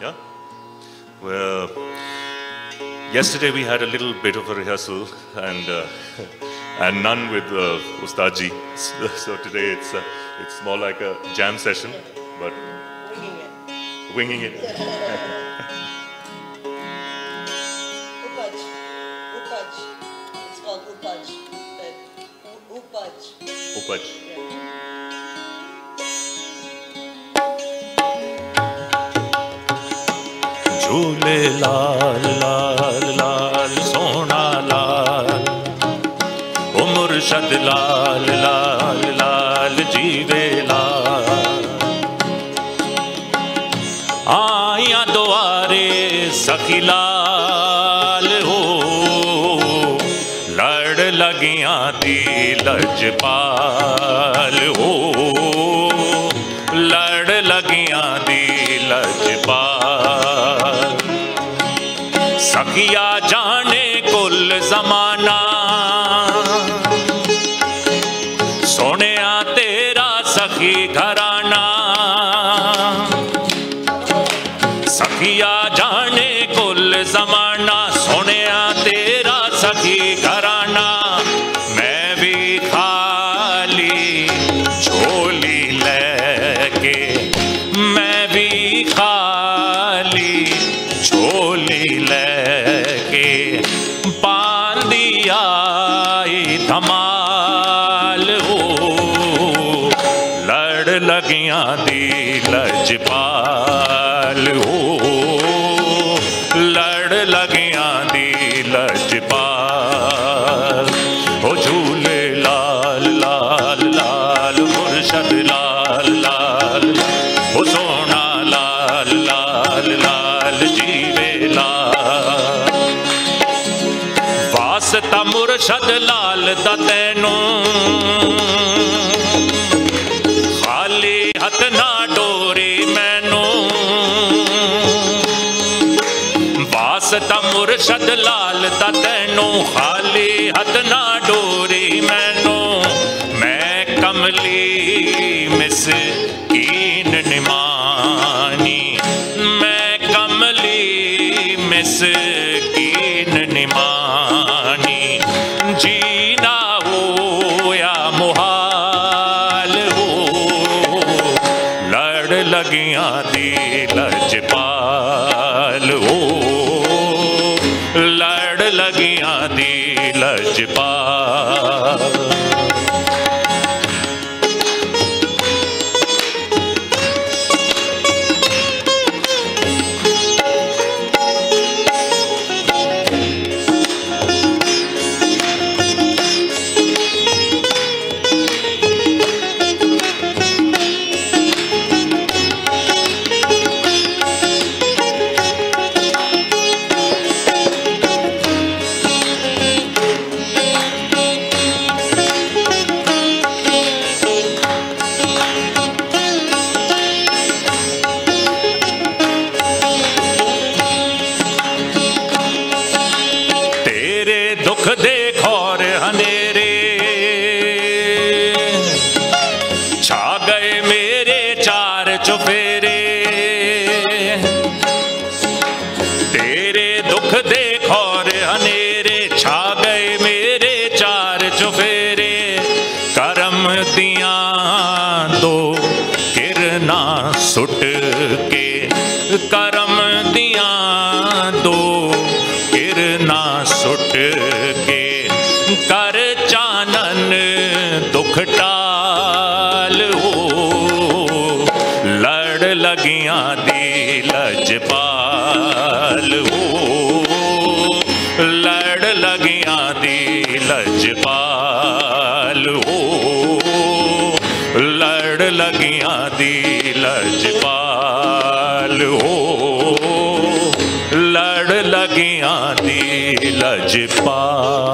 Yeah? Well, yesterday we had a little bit of a rehearsal and uh, and none with uh, Ustadji. So, so today it's uh, it's more like a jam session, but Winging it. winging it. Upaj. Upaj. It's called upaj. Upaj. Upaj. ਝੂਲੇ ਲਾਲ ਲਾਲ ਲਾਲ ਸੋਨਾ ਲਾਲ। ਉਹ ਮੁਰਸ਼ਦ ਲਾਲ ਲਾਲ ਲਾਲ, ਜੀਵੇ ਲਾਲ। ਆਇਆ ਦੁਆਰੇ ਸਖੀ ਲਾਲ ਹੋ। ਲੜ ਲਗਿਆਂ ਦੀ ਲਜਪਾਲ ਹੋ। सखिया जाने कुल जमाना सोनिया तेरा सखी घराना सखिया जाने कुल जमाना ਲਗੀਆਂ ਦੀ ਲਜਪਾਲ। ਹੋ ਲੜ ਲਗੀਆਂ ਦੀ ਲਜਪਾਲ। ਹੋ ਝੂਲੇ ਲਾਲ ਲਾਲ ਲਾਲ, ਮੁਰਸ਼ਦ ਲਾਲ ਲਾਲ। ਹੋ ਸੋਨਾ ਲਾਲ ਲਾਲ ਲਾਲ, ਜੀਵੇ ਲਾਲ। ਵਾਸਤਾ ਮੁਰਸ਼ਦ ਲਾਲ ਦਾ ਤੈਨੂੰ। ਵਾਸਤਾ ਮੁਰਸ਼ਦ ਲਾਲ ਦਾ ਤੈਨੂੰ ਖਾਲੀ ਹੱਥ ਨਾ ਡੋਰੀ ਮੈਨੂੰ। ਮੈਂ ਕਮਲੀ ਮਿਸ ਕੀਨ ਨਿਮਾਨੀ। ਮੈਂ ਕਮਲੀ ਮਿਸ ਕੀਨ ਨਿਮਾਨੀ। ਜੀਨਾ ਹੋਇਆ ਮੁਹਾਲ ਦੀ ਲਜ਼ਪਾ ਲਜਪਾਲ ਸੁੱਟ ਕੇ ਕਰਮ ਦੀਆਂ ਦੋ ਕਿਰਨਾ ਸੁੱਟ ਕੇ ਕਰ ਚਾਨਨ ਦੁਖ ਟਾਲ ਲੜ ਲਗੀਆਂ ਦੀ ਲਜਪਾਲ ਹੋ। ਲੜ ਲਗੀਆਂ ਦੀ ਲਜਪਾਲ ਹੋ। ਲੜ ਲਗੀਆਂ ਦੀ ਲਜਪਾਲ ਹੋ ਲੜ ਲਗੀਆਂ ਦੀ ਲਜਪਾਲ